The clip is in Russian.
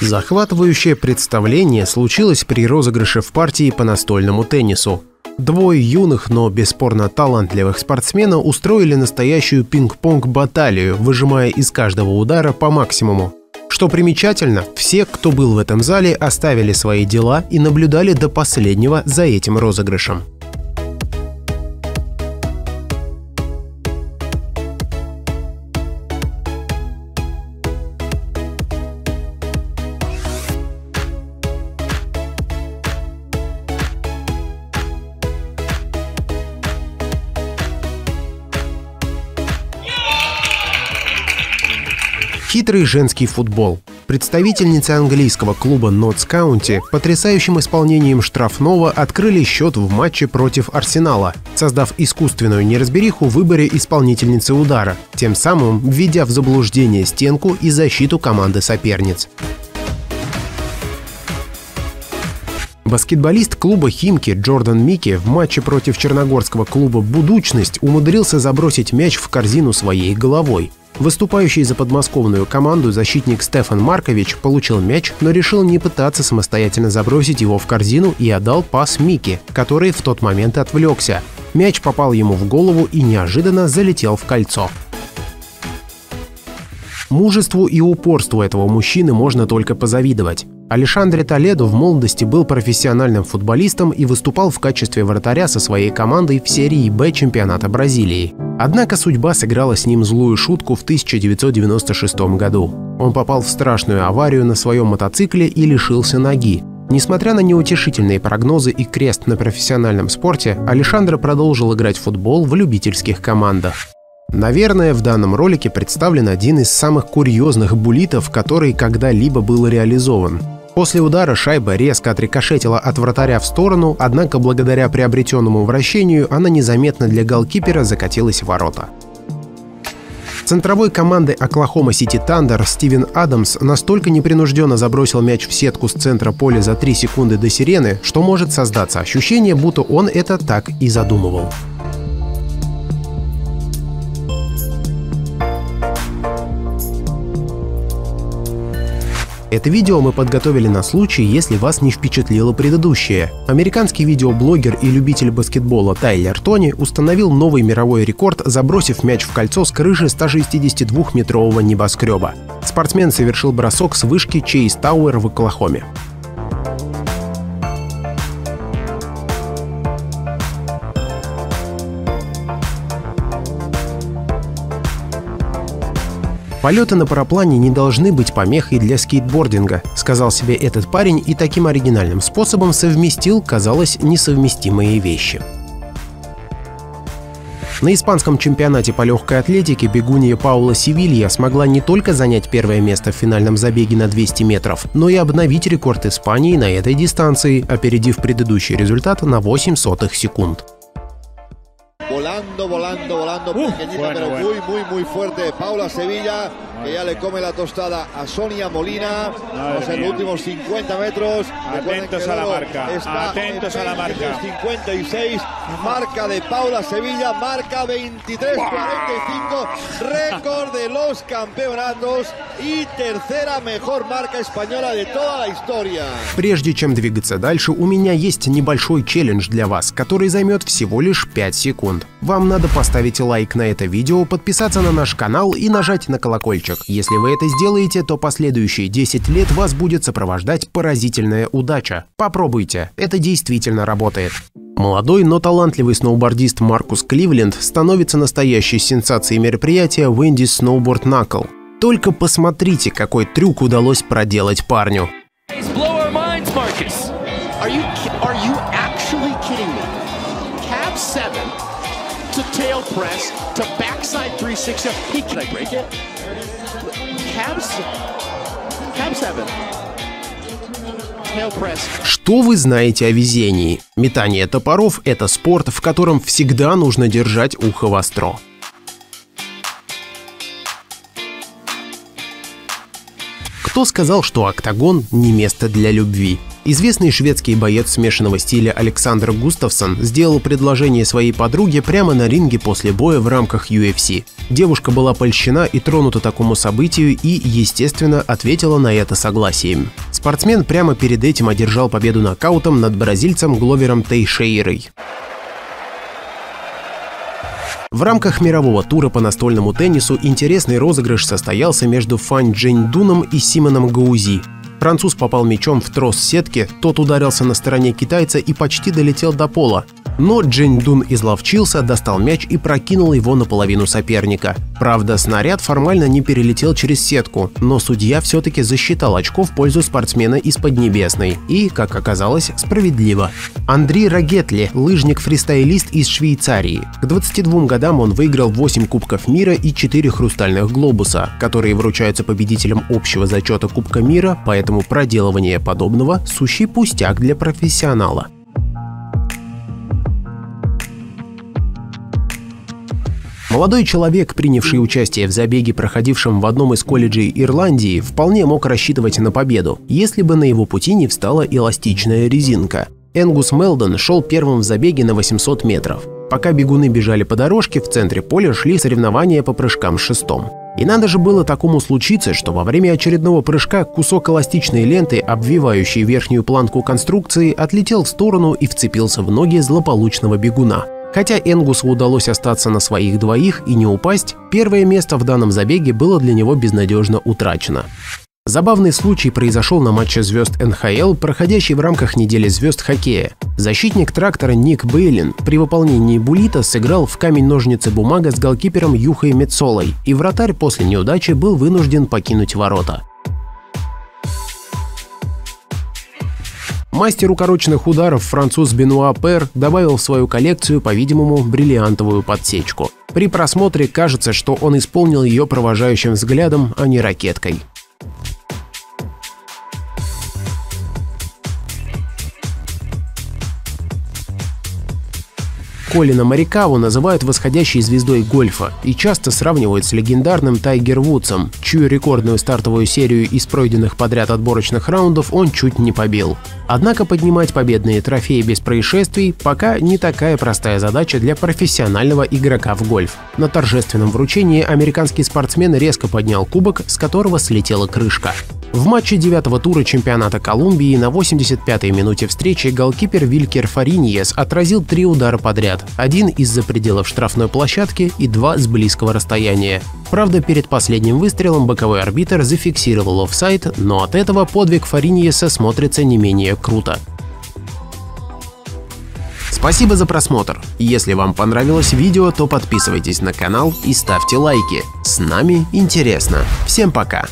Захватывающее представление случилось при розыгрыше в партии по настольному теннису. Двое юных, но бесспорно талантливых спортсмена устроили настоящую пинг-понг-баталию, выжимая из каждого удара по максимуму. Что примечательно, все, кто был в этом зале, оставили свои дела и наблюдали до последнего за этим розыгрышем. Хитрый женский футбол. Представительницы английского клуба Нотс Каунти потрясающим исполнением штрафного открыли счет в матче против Арсенала, создав искусственную неразбериху в выборе исполнительницы удара, тем самым введя в заблуждение стенку и защиту команды соперниц. Баскетболист клуба «Химки» Джордан Микки в матче против черногорского клуба «Будучность» умудрился забросить мяч в корзину своей головой. Выступающий за подмосковную команду защитник Стефан Маркович получил мяч, но решил не пытаться самостоятельно забросить его в корзину и отдал пас Мики, который в тот момент отвлекся. Мяч попал ему в голову и неожиданно залетел в кольцо. Мужеству и упорству этого мужчины можно только позавидовать. Алешандре Толедо в молодости был профессиональным футболистом и выступал в качестве вратаря со своей командой в серии «Б» чемпионата Бразилии. Однако судьба сыграла с ним злую шутку в 1996 году. Он попал в страшную аварию на своем мотоцикле и лишился ноги. Несмотря на неутешительные прогнозы и крест на профессиональном спорте, Алешандро продолжил играть в футбол в любительских командах. Наверное, в данном ролике представлен один из самых курьезных булитов, который когда-либо был реализован. После удара шайба резко отрикошетила от вратаря в сторону, однако благодаря приобретенному вращению она незаметно для голкипера закатилась в ворота. Центровой команды Оклахома Сити Тандер Стивен Адамс настолько непринужденно забросил мяч в сетку с центра поля за 3 секунды до сирены, что может создаться ощущение, будто он это так и задумывал. Это видео мы подготовили на случай, если вас не впечатлило предыдущее. Американский видеоблогер и любитель баскетбола Тайлер Тони установил новый мировой рекорд, забросив мяч в кольцо с крыши 162-метрового небоскреба. Спортсмен совершил бросок с вышки Чейз Тауэр в Оклахоме. Полеты на параплане не должны быть помехой для скейтбординга, сказал себе этот парень и таким оригинальным способом совместил, казалось, несовместимые вещи. На испанском чемпионате по легкой атлетике бегунья Паула Севилья смогла не только занять первое место в финальном забеге на 200 метров, но и обновить рекорд Испании на этой дистанции, опередив предыдущий результат на 8 сотых секунд. Uh, pequeñita, bueno, pero bueno. muy, muy, muy fuerte. Paula Sevilla, que ya le come la tostada a Sonia Molina. En los últimos 50 metros. Atentos a la marca. Atentos a la marca. 56, marca de Paula Sevilla, marca 23-45, récord de los campeonatos и терцера mejor марка española de toda la historia. Прежде чем двигаться дальше, у меня есть небольшой челлендж для вас, который займет всего лишь 5 секунд. Вам надо поставить лайк на это видео, подписаться на наш канал и нажать на колокольчик. Если вы это сделаете, то последующие 10 лет вас будет сопровождать поразительная удача. Попробуйте, это действительно работает. Молодой, но талантливый сноубордист Маркус Кливленд становится настоящей сенсацией мероприятия Wendy's Snowboard Knuckle. Только посмотрите, какой трюк удалось проделать парню. to tail press to backside 360. He can I break it? Cab, cab 7. Что вы знаете о везении? Метание топоров – это спорт, в котором всегда нужно держать ухо востро. Кто сказал, что октагон не место для любви? Известный шведский боец смешанного стиля Александр Густавсон сделал предложение своей подруге прямо на ринге после боя в рамках UFC. Девушка была польщена и тронута такому событию и, естественно, ответила на это согласием. Спортсмен прямо перед этим одержал победу нокаутом над бразильцем Гловером Тейшейрой. В рамках мирового тура по настольному теннису интересный розыгрыш состоялся между Фань Джень Дуном и Симоном Гаузи. Француз попал мячом в трос сетки, тот ударился на стороне китайца и почти долетел до пола. Но Джин Дун изловчился, достал мяч и прокинул его наполовину соперника. Правда, снаряд формально не перелетел через сетку, но судья все-таки засчитал очко в пользу спортсмена из Поднебесной. И, как оказалось, справедливо. Андрей Рагетли – лыжник-фристайлист из Швейцарии. К 22 годам он выиграл 8 Кубков мира и 4 хрустальных глобуса, которые вручаются победителям общего зачета Кубка мира, поэтому проделывание подобного – сущий пустяк для профессионала. Молодой человек, принявший участие в забеге, проходившем в одном из колледжей Ирландии, вполне мог рассчитывать на победу, если бы на его пути не встала эластичная резинка. Энгус Мелдон шел первым в забеге на 800 метров. Пока бегуны бежали по дорожке, в центре поля шли соревнования по прыжкам с шестом. И надо же было такому случиться, что во время очередного прыжка кусок эластичной ленты, обвивающий верхнюю планку конструкции, отлетел в сторону и вцепился в ноги злополучного бегуна. Хотя Энгусу удалось остаться на своих двоих и не упасть, первое место в данном забеге было для него безнадежно утрачено. Забавный случай произошел на матче звезд НХЛ, проходящей в рамках недели звезд хоккея. Защитник трактора Ник Бейлин при выполнении булита сыграл в камень-ножницы-бумага с голкипером Юхой Мецолой, и вратарь после неудачи был вынужден покинуть ворота. Мастер укороченных ударов француз Бенуа Пер добавил в свою коллекцию, по-видимому, бриллиантовую подсечку. При просмотре кажется, что он исполнил ее провожающим взглядом, а не ракеткой. Колина Марикаву называют восходящей звездой гольфа и часто сравнивают с легендарным Тайгер Вудсом, чью рекордную стартовую серию из пройденных подряд отборочных раундов он чуть не побил. Однако поднимать победные трофеи без происшествий пока не такая простая задача для профессионального игрока в гольф. На торжественном вручении американский спортсмен резко поднял кубок, с которого слетела крышка. В матче девятого тура чемпионата Колумбии на 85-й минуте встречи голкипер Вилькер Фариньес отразил три удара подряд, один из-за пределов штрафной площадки и два с близкого расстояния. Правда, перед последним выстрелом боковой арбитр зафиксировал офсайд, но от этого подвиг Фариньеса смотрится не менее круто. Спасибо за просмотр. Если вам понравилось видео, то подписывайтесь на канал и ставьте лайки. С нами интересно. Всем пока!